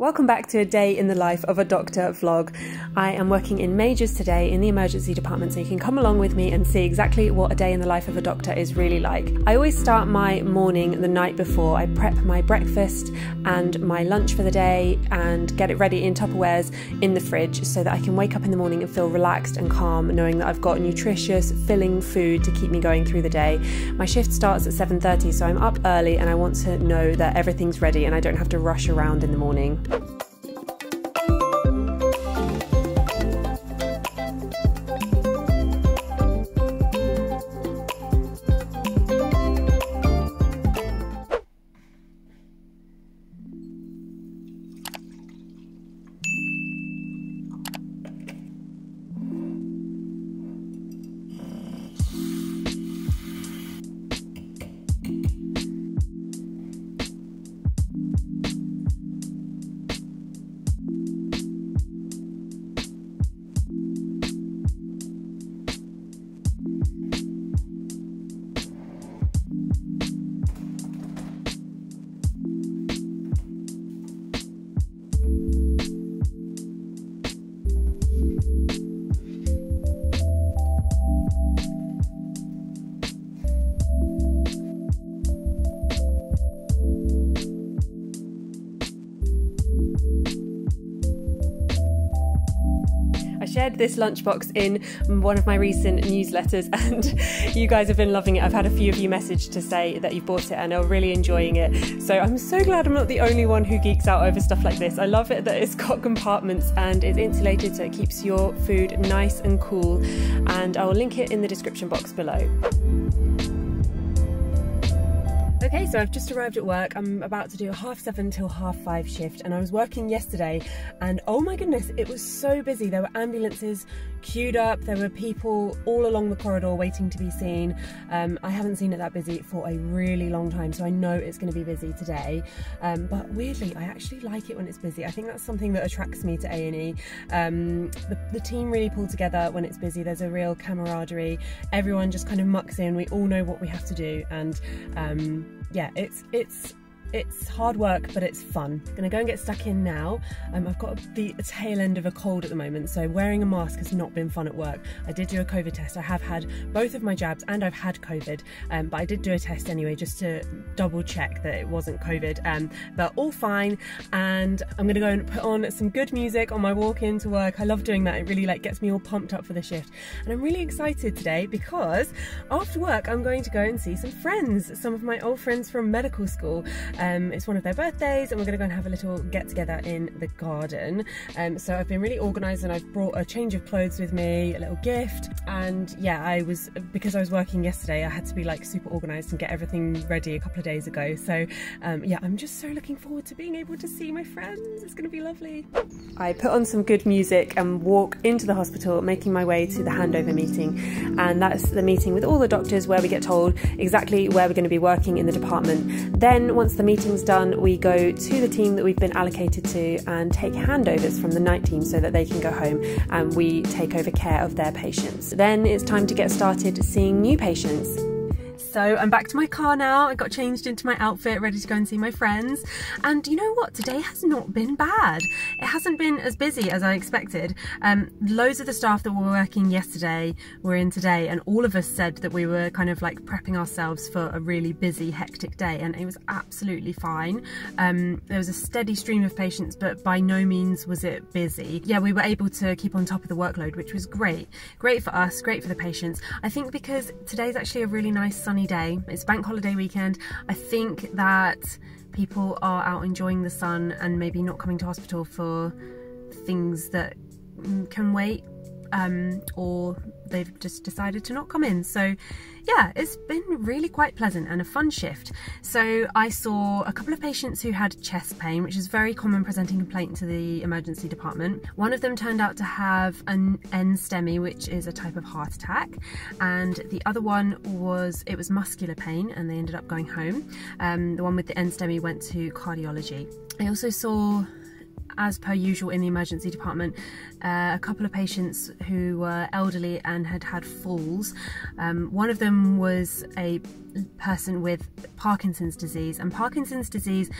Welcome back to a day in the life of a doctor vlog. I am working in majors today in the emergency department, so you can come along with me and see exactly what a day in the life of a doctor is really like. I always start my morning the night before. I prep my breakfast and my lunch for the day and get it ready in Tupperwares in the fridge so that I can wake up in the morning and feel relaxed and calm, knowing that I've got nutritious, filling food to keep me going through the day. My shift starts at 7:30, so I'm up early and I want to know that everything's ready and I don't have to rush around in the morning. Bye. Shared this lunchbox in one of my recent newsletters, and you guys have been loving it. I've had a few of you message to say that you've bought it and are really enjoying it. So I'm so glad I'm not the only one who geeks out over stuff like this. I love it that it's got compartments and it's insulated so it keeps your food nice and cool. And I will link it in the description box below. Okay, so I've just arrived at work. I'm about to do a half seven till half five shift, and I was working yesterday, and oh my goodness, it was so busy. There were ambulances queued up, there were people all along the corridor waiting to be seen. Um, I haven't seen it that busy for a really long time, so I know it's going to be busy today. Um, but weirdly, I actually like it when it's busy. I think that's something that attracts me to A&E. Um, the, the team really pull together when it's busy. There's a real camaraderie. Everyone just kind of mucks in. We all know what we have to do, and um, yeah, it's it's it's hard work, but it's fun. I'm gonna go and get stuck in now. Um, I've got the tail end of a cold at the moment, so wearing a mask has not been fun at work. I did do a COVID test. I have had both of my jabs and I've had COVID, um, but I did do a test anyway just to double check that it wasn't COVID. Um, but all fine, and I'm gonna go and put on some good music on my walk into work. I love doing that. It really like gets me all pumped up for the shift, and I'm really excited today because after work I'm going to go and see some friends, some of my old friends from medical school. Um, it's one of their birthdays and we're going to go and have a little get together in the garden. Um, so I've been really organised and I've brought a change of clothes with me, a little gift. And yeah, I was, because I was working yesterday, I had to be like super organised and get everything ready a couple of days ago. So um, yeah, I'm just so looking forward to being able to see my friends. It's going to be lovely. I put on some good music and walk into the hospital, making my way to the handover meeting. And that's the meeting with all the doctors where we get told exactly where we're going to be working in the department. Then once the meeting's done, we go to the team that we've been allocated to and take handovers from the night team so that they can go home and we take over care of their patients. Then it's time to get started seeing new patients. So I'm back to my car now. I got changed into my outfit, ready to go and see my friends. And you know what? Today has not been bad. It hasn't been as busy as I expected. Um, loads of the staff that were working yesterday were in today, and all of us said that we were kind of like prepping ourselves for a really busy, hectic day, and it was absolutely fine. Um, there was a steady stream of patients, but by no means was it busy. Yeah, we were able to keep on top of the workload, which was great. Great for us, great for the patients. I think because today's actually a really nice sunny sunny day. It's bank holiday weekend. I think that people are out enjoying the sun and maybe not coming to hospital for things that can wait um, or they've just decided to not come in. So yeah, it's been really quite pleasant and a fun shift. So I saw a couple of patients who had chest pain, which is very common presenting complaint to the emergency department. One of them turned out to have an NSTEMI, which is a type of heart attack, and the other one was, it was muscular pain and they ended up going home. Um, the one with the NSTEMI went to cardiology. I also saw as per usual in the emergency department, uh, a couple of patients who were elderly and had had falls. Um, one of them was a person with Parkinson's disease, and Parkinson's disease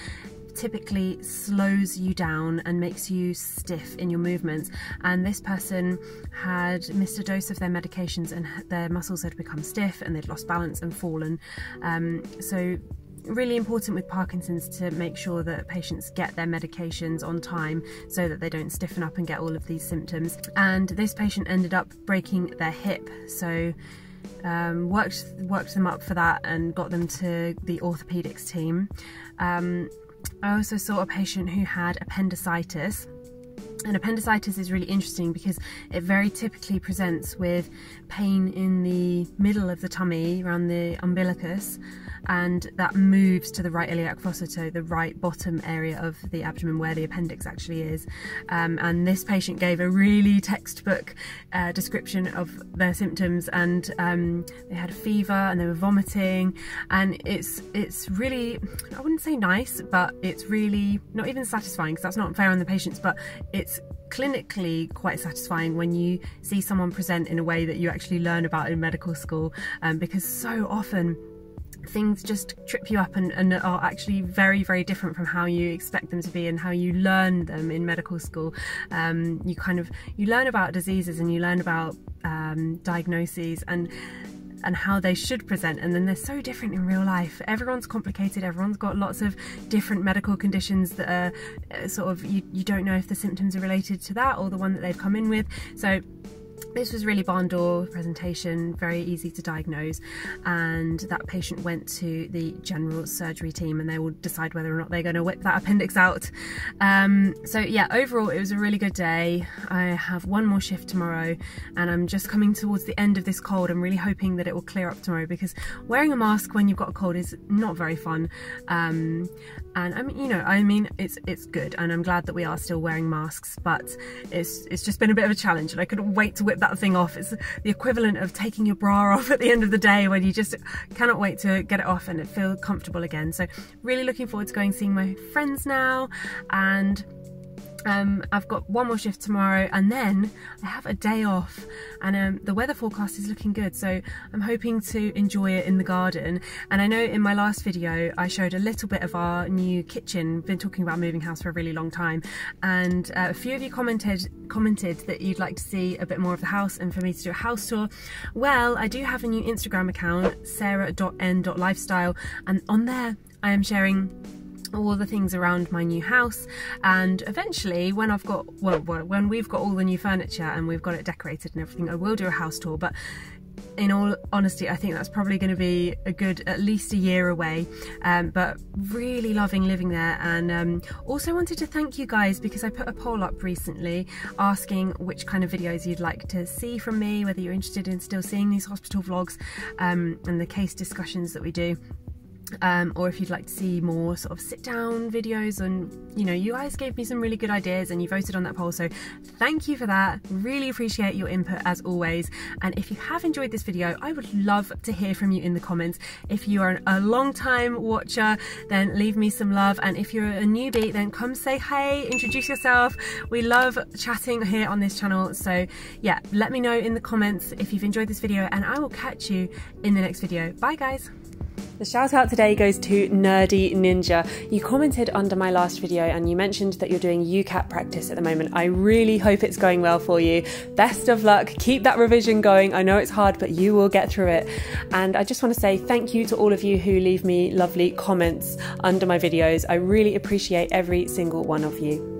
typically slows you down and makes you stiff in your movements. And this person had missed a dose of their medications and their muscles had become stiff and they'd lost balance and fallen. Um, so really important with Parkinson's to make sure that patients get their medications on time so that they don't stiffen up and get all of these symptoms. And this patient ended up breaking their hip, so um, worked worked them up for that and got them to the orthopedics team. Um, I also saw a patient who had appendicitis. And appendicitis is really interesting because it very typically presents with pain in the middle of the tummy around the umbilicus and that moves to the right iliac fossa, so the right bottom area of the abdomen where the appendix actually is. Um, and this patient gave a really textbook uh, description of their symptoms, and um, they had a fever and they were vomiting, and it's it's really I wouldn't say nice, but it's really not even satisfying because that's not fair on the patients, but it's clinically quite satisfying when you see someone present in a way that you actually learn about in medical school um, because so often things just trip you up and, and, are actually very very different from how you expect them to be and how you learn them in medical school. Um, you kind of you learn about diseases and you learn about um, diagnoses and and how they should present and then they're so different in real life. Everyone's complicated everyone's got lots of different medical conditions that are uh, sort of you, you don't know if the symptoms are related to that or the one that they've come in with. So this was really barn door presentation, very easy to diagnose, and that patient went to the general surgery team and they will decide whether or not they're going to whip that appendix out. Um, so yeah, overall it was a really good day. I have one more shift tomorrow and I'm just coming towards the end of this cold. I'm really hoping that it will clear up tomorrow because wearing a mask when you've got a cold is not very fun. Um, and I mean, you know, I mean, it's it's good and I'm glad that we are still wearing masks, but it's it's just been a bit of a challenge and I couldn't wait to whip that thing off. It's the equivalent of taking your bra off at the end of the day when you just cannot wait to get it off and feel comfortable again. So really looking forward to going seeing my friends now and um, I've got one more shift tomorrow and then I have a day off and um, the weather forecast is looking good so I'm hoping to enjoy it in the garden. And I know in my last video I showed a little bit of our new kitchen. Been talking about moving house for a really long time and uh, a few of you commented commented that you'd like to see a bit more of the house and for me to do a house tour. Well I do have a new Instagram account sarah.n.lifestyle and on there I am sharing all the things around my new house and eventually when I've got well, when we've got all the new furniture and we've got it decorated and everything I will do a house tour but in all honesty I think that's probably going to be a good at least a year away um, but really loving living there and um, also wanted to thank you guys because I put a poll up recently asking which kind of videos you'd like to see from me whether you're interested in still seeing these hospital vlogs um, and the case discussions that we do um, or if you'd like to see more sort of sit down videos and you know you guys gave me some really good ideas and you voted on that poll. So thank you for that. Really appreciate your input as always. And if you have enjoyed this video I would love to hear from you in the comments. If you are a long time watcher then leave me some love. And if you're a newbie then come say hey introduce yourself. We love chatting here on this channel. So yeah let me know in the comments if you've enjoyed this video and I will catch you in the next video. Bye guys the shout out today goes to Nerdy Ninja. You commented under my last video and you mentioned that you're doing UCAT practice at the moment. I really hope it's going well for you. Best of luck. Keep that revision going. I know it's hard, but you will get through it. And I just want to say thank you to all of you who leave me lovely comments under my videos. I really appreciate every single one of you.